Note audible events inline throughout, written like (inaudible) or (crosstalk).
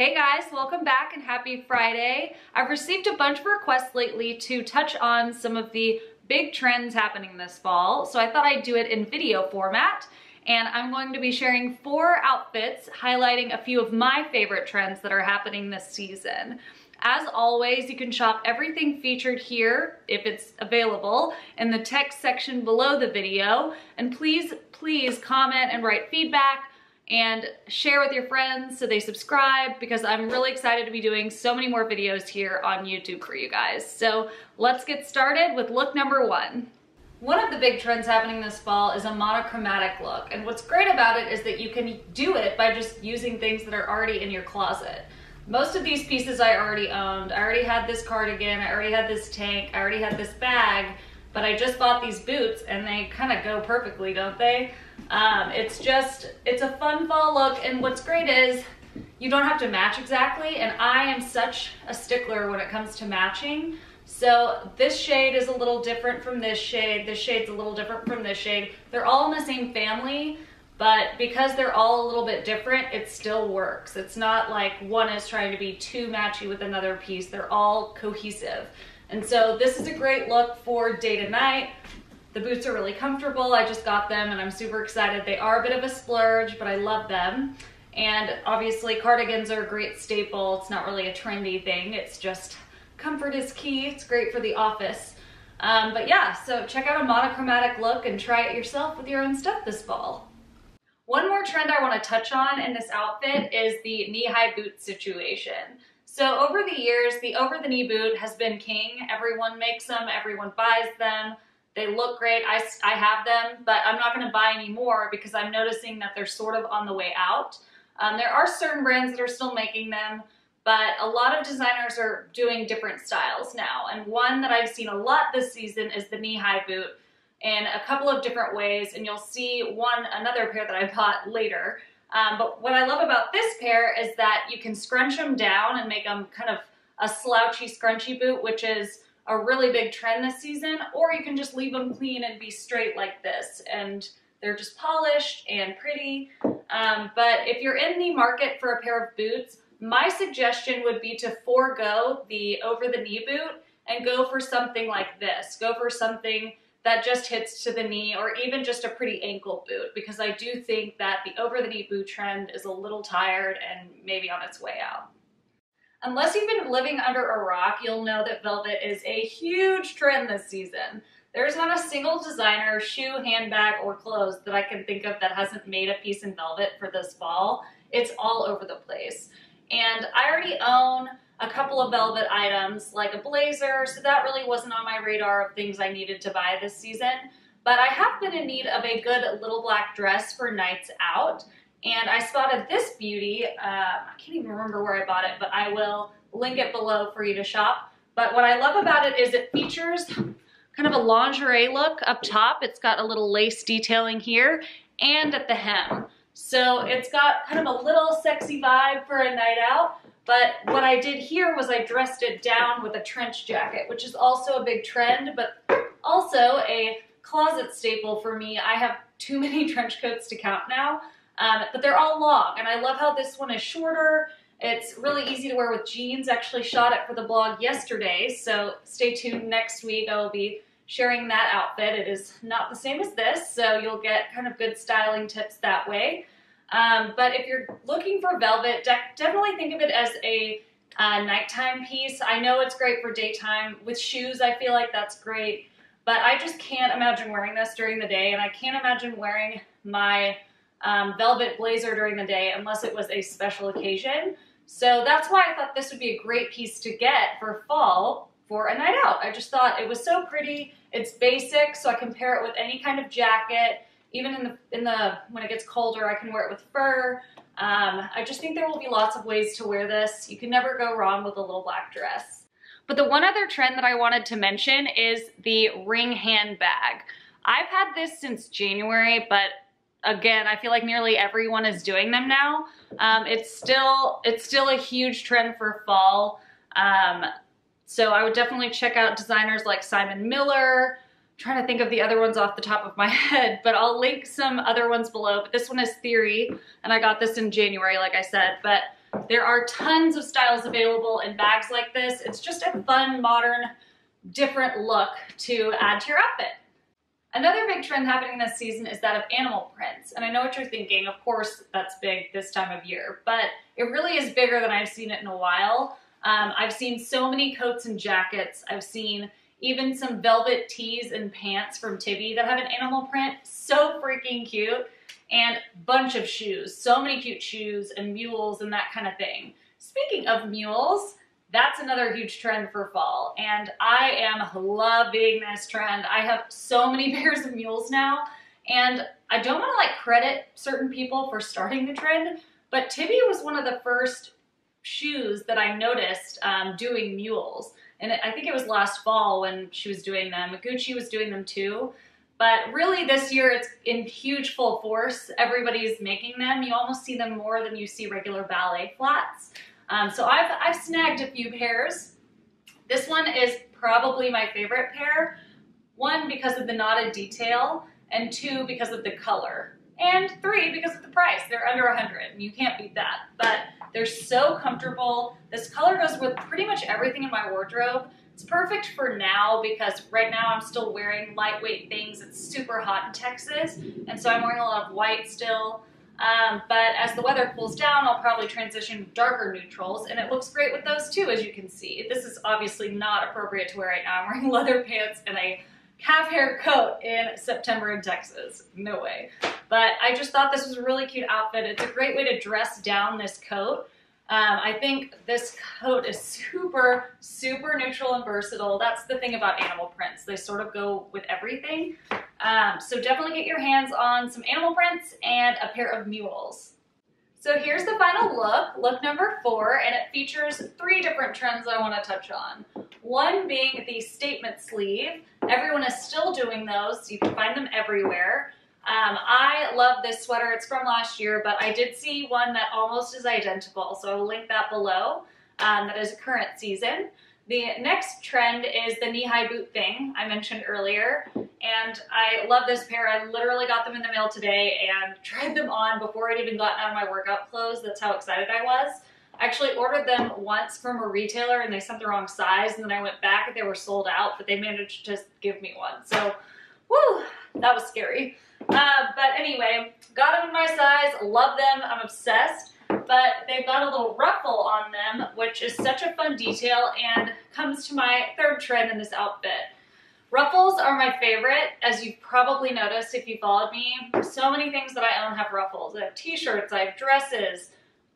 Hey guys, welcome back and happy Friday. I've received a bunch of requests lately to touch on some of the big trends happening this fall, so I thought I'd do it in video format. And I'm going to be sharing four outfits highlighting a few of my favorite trends that are happening this season. As always, you can shop everything featured here, if it's available, in the text section below the video. And please, please comment and write feedback and share with your friends so they subscribe because I'm really excited to be doing so many more videos here on YouTube for you guys. So let's get started with look number one. One of the big trends happening this fall is a monochromatic look. And what's great about it is that you can do it by just using things that are already in your closet. Most of these pieces I already owned. I already had this cardigan, I already had this tank, I already had this bag, but I just bought these boots and they kind of go perfectly, don't they? Um, it's just, it's a fun fall look and what's great is you don't have to match exactly and I am such a stickler when it comes to matching. So this shade is a little different from this shade, this shade's a little different from this shade. They're all in the same family, but because they're all a little bit different, it still works. It's not like one is trying to be too matchy with another piece. They're all cohesive. And so this is a great look for day to night. The boots are really comfortable. I just got them and I'm super excited. They are a bit of a splurge, but I love them. And obviously cardigans are a great staple. It's not really a trendy thing. It's just comfort is key. It's great for the office. Um, but yeah, so check out a monochromatic look and try it yourself with your own stuff this fall. One more trend I want to touch on in this outfit is the knee-high boot situation. So over the years, the over-the-knee boot has been king. Everyone makes them, everyone buys them. They look great. I, I have them, but I'm not going to buy any more because I'm noticing that they're sort of on the way out. Um, there are certain brands that are still making them, but a lot of designers are doing different styles now. And one that I've seen a lot this season is the knee-high boot in a couple of different ways. And you'll see one, another pair that I bought later. Um, but what I love about this pair is that you can scrunch them down and make them kind of a slouchy scrunchy boot, which is a really big trend this season, or you can just leave them clean and be straight like this. And they're just polished and pretty. Um, but if you're in the market for a pair of boots, my suggestion would be to forego the over the knee boot and go for something like this. Go for something that just hits to the knee or even just a pretty ankle boot because I do think that the over the knee boot trend is a little tired and maybe on its way out. Unless you've been living under a rock, you'll know that velvet is a huge trend this season. There's not a single designer, shoe, handbag, or clothes that I can think of that hasn't made a piece in velvet for this fall. It's all over the place. And I already own a couple of velvet items like a blazer, so that really wasn't on my radar of things I needed to buy this season. But I have been in need of a good little black dress for nights out, and I spotted this beauty. Uh, I can't even remember where I bought it, but I will link it below for you to shop. But what I love about it is it features kind of a lingerie look up top. It's got a little lace detailing here and at the hem. So it's got kind of a little sexy vibe for a night out, but what I did here was I dressed it down with a trench jacket, which is also a big trend, but also a closet staple for me. I have too many (laughs) trench coats to count now, um, but they're all long. And I love how this one is shorter. It's really easy to wear with jeans. Actually shot it for the blog yesterday, so stay tuned next week. I will be sharing that outfit. It is not the same as this, so you'll get kind of good styling tips that way. Um, but if you're looking for velvet, de definitely think of it as a uh, nighttime piece. I know it's great for daytime. With shoes, I feel like that's great. But I just can't imagine wearing this during the day, and I can't imagine wearing my um, velvet blazer during the day unless it was a special occasion. So that's why I thought this would be a great piece to get for fall for a night out. I just thought it was so pretty. It's basic, so I can pair it with any kind of jacket even in the in the when it gets colder, I can wear it with fur. Um, I just think there will be lots of ways to wear this. You can never go wrong with a little black dress. But the one other trend that I wanted to mention is the ring handbag. I've had this since January, but again, I feel like nearly everyone is doing them now. Um, it's still it's still a huge trend for fall. Um, so I would definitely check out designers like Simon Miller, trying to think of the other ones off the top of my (laughs) head, but I'll link some other ones below. But this one is Theory, and I got this in January, like I said. But There are tons of styles available in bags like this. It's just a fun, modern, different look to add to your outfit. Another big trend happening this season is that of animal prints. And I know what you're thinking, of course that's big this time of year, but it really is bigger than I've seen it in a while. Um, I've seen so many coats and jackets. I've seen even some velvet tees and pants from Tibi that have an animal print. So freaking cute. And bunch of shoes. So many cute shoes and mules and that kind of thing. Speaking of mules, that's another huge trend for fall. And I am loving this trend. I have so many (laughs) pairs of mules now. And I don't want to like credit certain people for starting the trend, but Tibi was one of the first shoes that I noticed um, doing mules. And I think it was last fall when she was doing them. Gucci was doing them too. But really this year it's in huge full force. Everybody's making them. You almost see them more than you see regular ballet flats. Um, so I've, I've snagged a few pairs. This one is probably my favorite pair. One, because of the knotted detail, and two, because of the color. And three, because of the price. They're under 100 and you can't beat that. But they're so comfortable. This color goes with pretty much everything in my wardrobe. It's perfect for now because right now I'm still wearing lightweight things. It's super hot in Texas, and so I'm wearing a lot of white still. Um, but as the weather cools down, I'll probably transition darker neutrals, and it looks great with those too, as you can see. This is obviously not appropriate to wear right now. I'm wearing (laughs) leather pants and a calf hair coat in September in Texas. No way. But I just thought this was a really cute outfit. It's a great way to dress down this coat. Um, I think this coat is super, super neutral and versatile. That's the thing about animal prints. They sort of go with everything. Um, so definitely get your hands on some animal prints and a pair of mules. So here's the final look, look number four, and it features three different trends I want to touch on. One being the statement sleeve. Everyone is still doing those. You can find them everywhere. Um, I love this sweater. It's from last year, but I did see one that almost is identical, so I'll link that below. Um, that is current season. The next trend is the knee-high boot thing I mentioned earlier, and I love this pair. I literally got them in the mail today and (laughs) tried them on before I'd even gotten out of my workout clothes. That's how excited I was. I actually ordered them once from a retailer and they sent the wrong size, and then I went back and they were sold out, but they managed to just give me one. So, whoo, that was scary. Uh, but anyway, got them in my size, love them, I'm obsessed. But they've got a little ruffle on them, which is such a fun detail and comes to my third trend in this outfit. Ruffles are my favorite, as you've probably noticed if you followed me. So many things that I own have ruffles. I have t-shirts, I have dresses,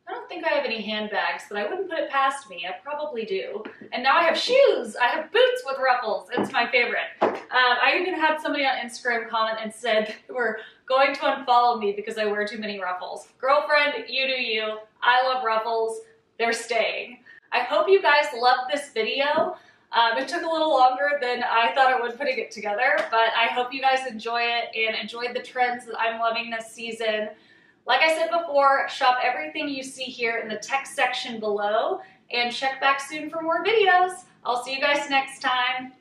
I don't think I have any handbags, but I wouldn't put it past me. I probably do. And now I have shoes. I have boots with ruffles. It's my favorite. Um, I even had somebody on Instagram comment and said (laughs) they were going to unfollow me because I wear too many ruffles. Girlfriend, you do you. I love ruffles. They're staying. I hope you guys loved this video. Um, it took a little longer than I thought it would putting it together, but I hope you guys enjoy it and enjoyed the trends that I'm loving this season. Like I said before, shop everything you see here in the text section below and check back soon for more videos. I'll see you guys next time.